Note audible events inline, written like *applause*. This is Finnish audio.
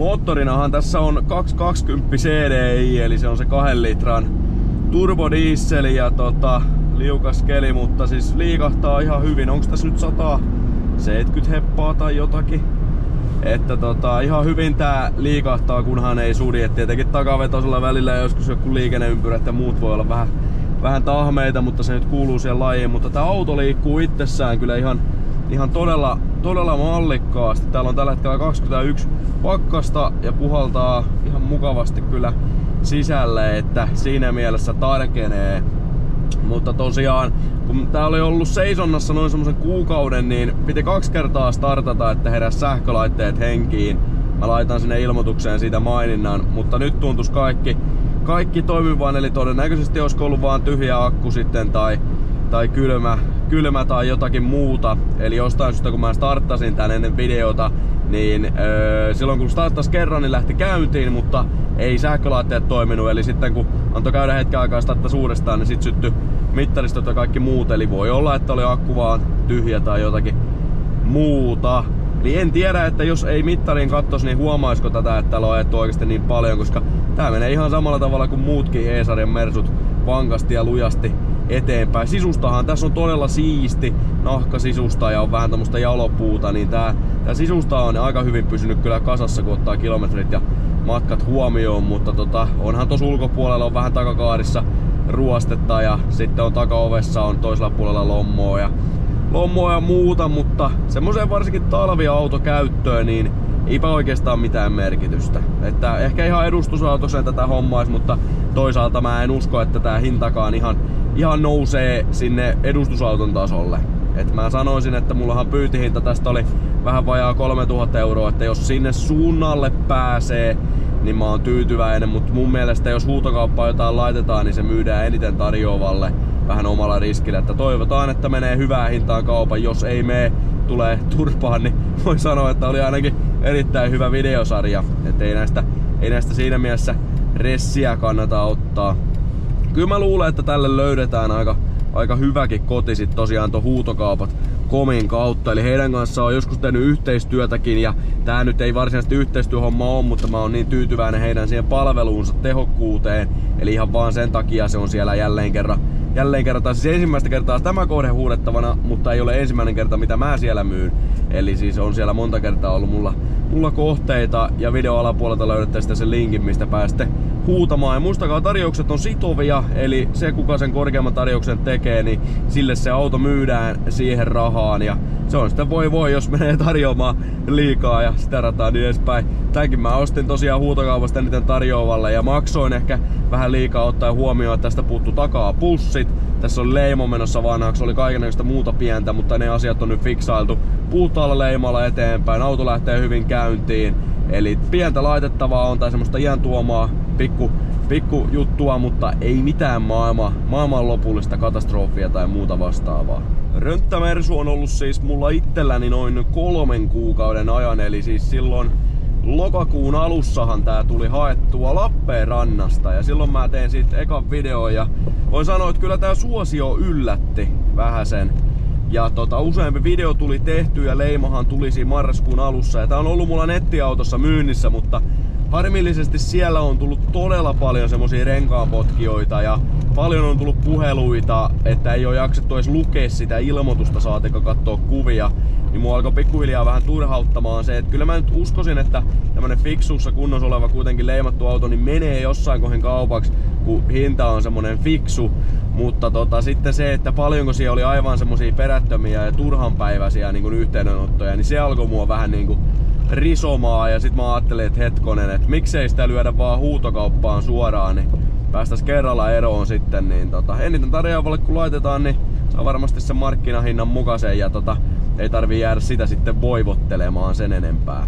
Moottorinahan tässä on 220 CDI, eli se on se 2 litran turbodieseli ja tota, liukas keli, mutta siis liikahtaa ihan hyvin. Onko tässä nyt 170 heppaa tai jotakin? Että tota, ihan hyvin tää liikahtaa, kunhan ei sudi. Et tietenkin takavetosella välillä joskus joku liikenneympyrät ja muut voi olla vähän, vähän tahmeita, mutta se nyt kuuluu siihen lajiin. Mutta tää auto liikkuu itsessään kyllä ihan, ihan todella, todella mallikkaasti. Täällä on tällä hetkellä 21 pakkasta ja puhaltaa ihan mukavasti kyllä sisälle, että siinä mielessä tarkenee. Mutta tosiaan, kun tää oli ollut seisonnassa noin semmoisen kuukauden, niin piti kaksi kertaa startata, että heräs sähkölaitteet henkiin. Mä laitan sinne ilmoitukseen siitä maininnan, mutta nyt tuntus kaikki, kaikki toimivan, eli todennäköisesti olisiko ollut vaan tyhjä akku sitten tai, tai kylmä, kylmä tai jotakin muuta. Eli jostain syystä kun mä starttasin tän ennen videota, niin öö, silloin kun starttas kerran, niin lähti käyntiin, mutta ei sähkölaitteet toiminut. Eli sitten kun antoi käydä hetken aikaa starttas uudestaan, niin sit syttyi mittaristot ja kaikki muut. Eli voi olla, että oli akku vaan tyhjä tai jotakin muuta. Eli en tiedä, että jos ei mittariin kattos, niin huomaisiko tätä, että täällä on ajettu oikeasti niin paljon, koska tää menee ihan samalla tavalla kuin muutkin E-sarjan Mersut vankasti ja lujasti eteenpäin. Sisustahan tässä on todella siisti nahkasisusta ja on vähän tämmöstä jalopuuta, niin tää, tää sisusta on aika hyvin pysynyt kyllä kasassa, kun ottaa kilometrit ja matkat huomioon, mutta tota, onhan tuossa ulkopuolella on vähän takakaarissa ruostetta ja sitten on takaovessa on toisella puolella lommoa ja, lommoa ja muuta, mutta semmoiseen varsinkin talviautokäyttöön niin eipä oikeastaan mitään merkitystä. Että ehkä ihan edustusautokseen tätä hommais, mutta toisaalta mä en usko, että tää hintakaan ihan, ihan nousee sinne edustusauton tasolle. Et mä sanoisin, että mullahan pyytihinta tästä oli vähän vajaa 3000 euroa, että jos sinne suunnalle pääsee, niin mä oon tyytyväinen, mutta mun mielestä jos huutokauppaa jotain laitetaan, niin se myydään eniten tarjoavalle vähän omalla riskillä, että toivotaan, että menee hyvää hintaan kaupan, jos ei mene tulee turpaan, niin *laughs* voi sanoa, että oli ainakin erittäin hyvä videosarja. Että ei näistä, ei näistä siinä mielessä ressiä kannata ottaa. Kyllä mä luulen, että tälle löydetään aika, aika hyväkin koti sit tosiaan tuon huutokaupat komin kautta. Eli heidän kanssaan on joskus tehnyt yhteistyötäkin ja tää nyt ei varsinaisesti yhteistyöhomma ole, mutta mä oon niin tyytyväinen heidän siihen palveluunsa tehokkuuteen. Eli ihan vaan sen takia se on siellä jälleen kerran jälleen kerran, siis ensimmäistä kertaa tämä kohde huudettavana, mutta ei ole ensimmäinen kerta mitä mä siellä myyn. Eli siis on siellä monta kertaa ollut mulla, mulla kohteita ja video alapuolelta löydätte sitten sen linkin, mistä pääsette huutamaan. Ja muistakaa, tarjoukset on sitovia, eli se kuka sen korkeamman tarjouksen tekee, niin sille se auto myydään siihen rahaan. Ja se on sitten voi voi, jos menee tarjoamaan liikaa ja sitä rataa niin edespäin. Tämänkin mä ostin tosiaan huutokaupasta eniten tarjoavalle ja maksoin ehkä vähän liikaa ottaen huomioon, että tästä puuttu takaa pussit. Tässä oli leimo menossa vanhaksi, oli kaikenlaista muuta pientä, mutta ne asiat on nyt fiksailtu puhtaalla leimalla eteenpäin. Auto lähtee hyvin käyntiin. Eli pientä laitettavaa on tai semmoista iän tuomaa pikku, pikku juttua, mutta ei mitään maailma, maailman lopullista katastrofia tai muuta vastaavaa. Rönttämersu on ollut siis mulla itselläni noin kolmen kuukauden ajan, eli siis silloin lokakuun alussahan tää tuli haettua Lappeenrannasta ja silloin mä tein siitä ekan video ja voin sanoa, että kyllä tää suosio yllätti vähäsen. Ja tota, useampi video tuli tehty ja leimahan tuli siinä marraskuun alussa. Ja tää on ollut mulla nettiautossa myynnissä, mutta harmillisesti siellä on tullut todella paljon semmosia renkaanpotkijoita ja paljon on tullut puheluita, että ei ole jaksettu edes lukea sitä ilmoitusta saatika katsoa kuvia. Niin mua alkoi pikkuhiljaa vähän turhauttamaan se, että kyllä mä nyt uskoisin, että tämmönen fiksuussa kunnossa oleva kuitenkin leimattu auto niin menee jossain kohin kaupaksi, kun hinta on semmonen fiksu. Mutta tota, sitten se, että paljonko siellä oli aivan semmosia perättömiä ja turhanpäiväisiä niin yhteydenottoja, niin se alkoi mua vähän niin kuin risomaa ja sit mä ajattelin, että hetkonen, että miksei sitä lyödä vaan huutokauppaan suoraan, niin päästäis kerralla eroon sitten, niin tota, eniten tarjoavalle kun laitetaan, niin saa varmasti sen markkinahinnan mukaisen ja tota, ei tarvi jäädä sitä sitten voivottelemaan sen enempää.